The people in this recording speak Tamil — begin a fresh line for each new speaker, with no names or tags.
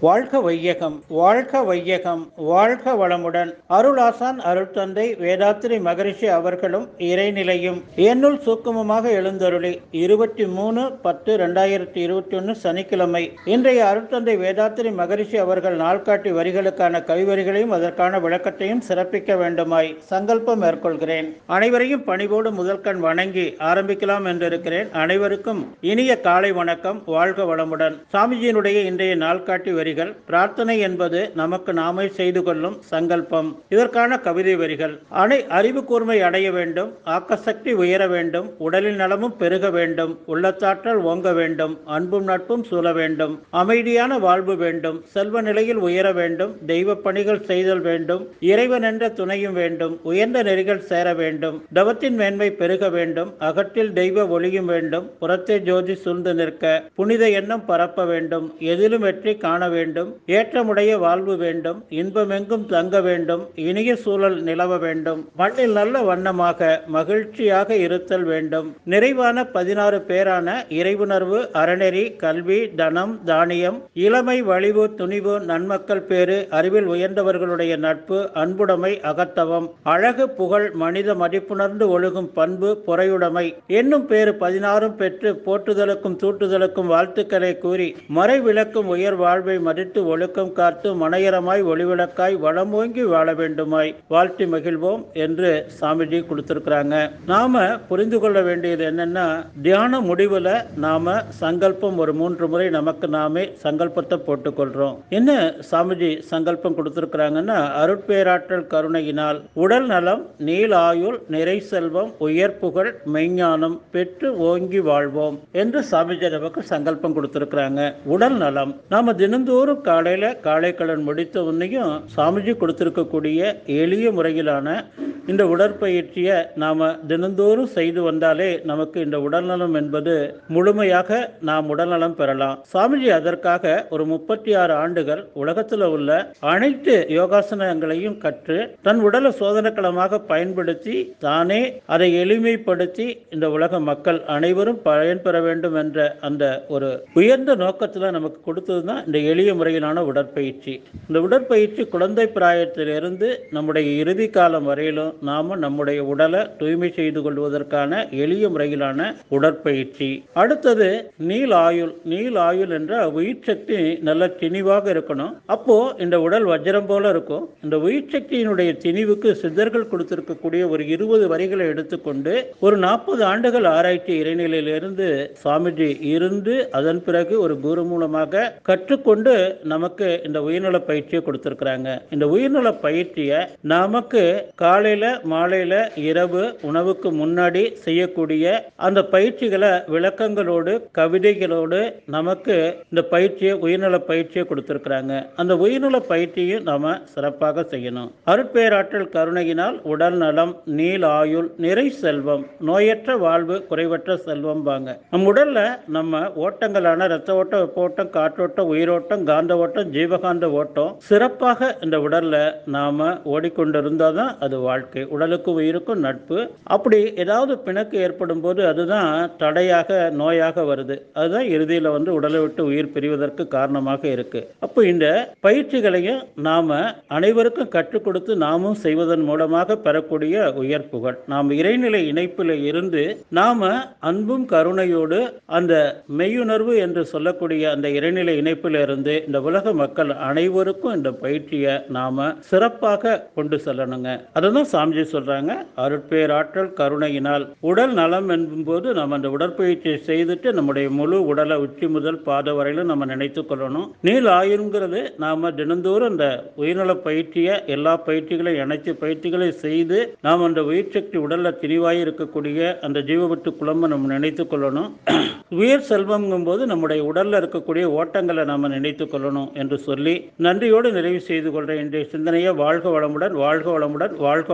வாழ்க வையகம் வாழ்க வையகம் வாழ்க வளமுடன். அருளாசான் அருள் தந்தை வேதாத்திரி மகரிஷி அவர்களும் இறைநிலையும். என்னுள் சூக்குமமாக எழுந்தருளி இருபத்தி மூணு பத்து ரெண்டாயிரத்தி இருபத்தி ஒன்று சனிக்கிழமை. இன்றைய அருட்தந்தை வேதாத்திரி மகரிஷி அவர்கள் நாள்காட்டி வரிகளுக்கான கவிவரிகளையும் அதற்கான விளக்கத்தையும் சிறப்பிக்க வேண்டுமாய் சங்கல்பம் மேற்கொள்கிறேன். அனைவரையும் பணிவோடு முதல்கண் வணங்கி ஆரம்பிக்கலாம் என்றிருக்கிறேன். அனைவருக்கும் இனிய காலை வணக்கம் வாழ்க வளமுடன். சாமிஜியினுடைய இன்றைய நாள்காட்டி வரி வரிகள். பிரார்த்தனை என்பது நமக்கு நாமே செய்து கொள்ளும் சங்கல்பம். இதற்கான கவிதை வரிகள். அணை அறிவு கூர்மை அடைய வேண்டும். ஆக்கசக்தி உயர வேண்டும். உடலின் நலமும் பெருக வேண்டும். உள்ளத்தாற்றல் ஓங்க வேண்டும். அன்பும் நட்பும் சூழ வேண்டும். அமைதியான வாழ்வு வேண்டும். செல்வ நிலையில் உயர வேண்டும். தெய்வ பணிகள் செய்தல் வேண்டும். இறைவன் என்ற துணையும் வேண்டும். உயர்ந்த நெறிகள் சேர வேண்டும். தவத்தின் மேன்மை பெருக வேண்டும். அகற்றில் தெய்வ ஒளியும் வேண்டும். புறத்தே ஜோதி சூழ்ந்து நிற்க. புனித எண்ணம் பரப்ப வேண்டும். எதிலும் வெற்றி காண வேண்டும் வேண்டும் ஏற்றமுடைய வாழ்வு வேண்டும் இன்பமெங்கும் தங்க வேண்டும் இனிய சூழல் நிலவ வேண்டும் மண்ணில் நல்ல வண்ணமாக மகிழ்ச்சியாக இருத்தல் வேண்டும். நிறைவான பதினாறு பேரான இறைவுணர்வு அறநெறி கல்வி தனம் தானியம் இளமை வலிவு துணிவு நன்மக்கள் பேறு அறிவில் உயர்ந்தவர்களுடைய நட்பு அன்புடைமை அகத்தவம் அழகு புகழ் மனித மதிப்புணர்ந்து ஒழுகும் பண்பு பொறையுடைமை என்னும் பேறு பதினாறும் பெற்று போற்றுதலுக்கும் தூட்டுதலுக்கும் வாழ்த்துக்களை கூறி மறைவிளக்கும் உயர் வாழ்வை மதித்து ஒழுக்கம் காத்து மனையரமாய் ஒளிவிளக்காய் ஓங்கி வாழ வேண்டுமாய் வாழ்த்தி மகிழ்வோம் என்று சாமிஜி கொடுத்திருக்கிறாங்க. நாம புரிந்து கொள்ள வேண்டியது என்னன்னா தியான முடிவுல நாம சங்கல்பம் ஒரு மூன்று முறை நமக்கு நாமே சங்கல்பத்தை போட்டுக்கொள்றோம். என்ன சாமிஜி சங்கல்பம் கொடுத்திருக்கிறாங்கன்னா அருட்பேராற்றல் கருணையினால் உடல் நலம் நீள் ஆயுள் நிறை செல்வம் உயர் புகழ் மெய்ஞானம் பெற்று ஓங்கி வாழ்வோம் என்று சாமிஜி நமக்கு சங்கல்பம் கொடுத்திருக்கிறாங்க. உடல் நலம். நாம தினந்தோறும் காலையில காலை கடன் முடித்த உன்னையும் சாமிஜி கொடுத்திருக்கக்கூடிய எளிய முறையிலான இந்த உடற்பயிற்சியை நாம் தினந்தோறும் செய்து வந்தாலே நமக்கு இந்த உடல்நலம் என்பது முழுமையாக நாம் உடல்நலம் பெறலாம். சாமிஜி அதற்காக ஒரு முப்பத்தி ஆறு ஆண்டுகள் உலகத்தில் உள்ள அனைத்து யோகாசனங்களையும் கற்று தன் உடலை சோதனைக்களமாக பயன்படுத்தி தானே அதை எளிமைப்படுத்தி இந்த உலக மக்கள் அனைவரும் பயன்பெற வேண்டும் என்ற அந்த ஒரு உயர்ந்த நோக்கத்தில் நமக்கு கொடுத்தது தான் இந்த எளிய முறையிலான உடற்பயிற்சி. இந்த உடற்பயிற்சி குழந்தை பிராயத்திலிருந்து நம்முடைய இறுதி காலம் வரையிலும் நாம நம்முடைய உடலை தூய்மை செய்து கொள்வதற்கான எளிய முறையிலான உடற்பயிற்சி. அடுத்தது நீல் ஆயுள். நீல் ஆயுள் என்ற உயிர் சக்தி நல்ல திணிவாக இருக்கணும். அப்போ இந்த உடல் வஜ்ரம் போல இருக்கும். இந்த உயிர் சக்தியினுடைய திணிவுக்கு சித்தர்கள் கொடுத்திருக்கக்கூடிய ஒரு இருபது வரிகளை எடுத்துக்கொண்டு ஒரு நாற்பது ஆண்டுகள் ஆராய்ச்சி இறைநிலையிலிருந்து சுவாமிஜி இருந்து அதன் பிறகு ஒரு குரு மூலமாக கற்றுக்கொண்டு நமக்கு இந்த உயிர்நல பயிற்சியை கொடுத்திருக்கிறாங்க. இந்த உயிர்நல பயிற்சியை நமக்கு காலையில் மாலையில இரவு உணவுக்கு முன்னாடி செய்யக்கூடிய அந்த பயிற்சிகளை விளக்கங்களோடு கவிதைகளோடு நமக்கு இந்த பயிற்சியை உயிர்நல பயிற்சியை கொடுத்துருக்குறாங்க. அந்த உயிர்நல பயிற்சியும் நாம் சிறப்பாக செய்யணும். அருட்பேராற்றல் கருணையினால் உடல் நலம் நீள் ஆயுள் நிறை செல்வம் நோயற்ற வாழ்வு குறைவற்ற செல்வம் வாங்க நம் உடல்ல நம்ம ஓட்டங்களான ரத்த ஓட்டம் வெப்ப ஓட்டம் காற்றோட்டம் உயிரோட்டம் காந்த ஓட்டம் ஜீவகாந்த ஓட்டம் சிறப்பாக இந்த உடல்ல நாம ஓடிக்கொண்டிருந்தால் தான் அது வாழ்க்கை. உடலுக்கும் உயிருக்கும் நட்பு. அப்படி ஏதாவது பிணக்கு ஏற்படும் போது அதுதான் தடையாக நோயாக வருது. அதுதான் இறுதியில் வந்து உடலை விட்டு உயிர் பிரிவதற்கு காரணமாக இருக்கு. அப்போ இந்த பயிற்சிகளையும் நாம அனைவருக்கும் கற்றுக் கொடுத்து நாமும் செய்வதன் மூலமாக பெறக்கூடிய உயர் புகழ் நாம் இறைநிலை இணைப்பில் இருந்து நாம அன்பும் கருணையோடு அந்த மெய்யுணர்வு என்று சொல்லக்கூடிய அந்த இறைநிலை இணைப்பில் இருந்து இந்த உலக மக்கள் அனைவருக்கும் இந்த பயிற்சியை நாம சிறப்பாக கொண்டு செல்லணுங்க. அதுதான் சாமிஜி சொல்கிறாங்க அருட்பேராற்றல் கருணையினால் உடல் நலம் என்பது நம்ம அந்த உடற்பயிற்சியை செய்துட்டு நம்முடைய முழு உடலை உச்சி முதல் பாத வரையிலும் நம்ம நினைத்து கொள்ளணும். நீல் ஆயுங்கிறது நாம தினந்தோறும் அந்த உயிர்நல பயிற்சியை எல்லா பயிற்சிகளையும் இணைச்சு பயிற்சிகளை செய்து நாம் அந்த உயிர் சக்தி உடலில் திரிவாய் இருக்கக்கூடிய அந்த ஜீவபட்டு குழம்பை நம்ம நினைத்து கொள்ளணும். உயிர் செல்வம்ங்கும் போது நம்முடைய உடல்ல இருக்கக்கூடிய ஓட்டங்களை நாம நினைத்து கொள்ளணும் என்று சொல்லி நன்றியோடு நிறைவு செய்து கொள்ற இன்றைய சிந்தனையை வாழ்க வளமுடன் வாழ்க வளமுடன் வாழ்க